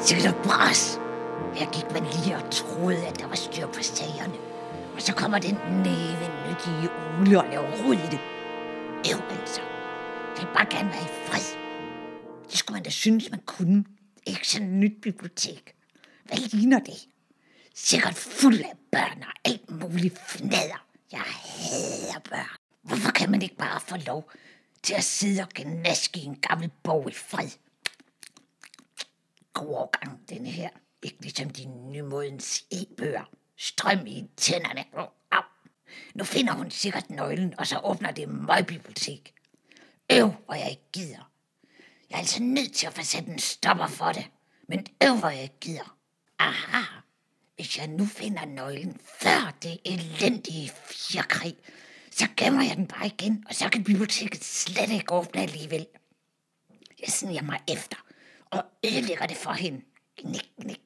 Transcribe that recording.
Sikkert bras. Her gik man lige og troede, at der var styr på sagerne. Og så kommer den næve nyttige ule og laver rod i det. Øv altså. Det bare gerne være i fred. Det skulle man da synes, man kunne. Ikke sådan et nyt bibliotek. Hvad ligner det? Sikkert fuld af børn og alt muligt fnader. Jeg hader børn. Hvorfor kan man ikke bare få lov til at sidde og gnaske i en gammel bog i fred? God årgang, denne her. Ikke ligesom de nymodens e-bøger. Strøm i tænderne. Oh, au. Nu finder hun sikkert nøglen, og så åbner det møgbibliotek. Øv, hvor jeg ikke gider. Jeg er altså nødt til at få sat en stopper for det. Men øv, hvor jeg ikke gider. Aha, hvis jeg nu finder nøglen før det elendige fjerkrig, så gemmer jeg den bare igen, og så kan biblioteket slet ikke åbne alligevel. Jeg sniger mig efter og ødelægger det for hende. Knik, knik,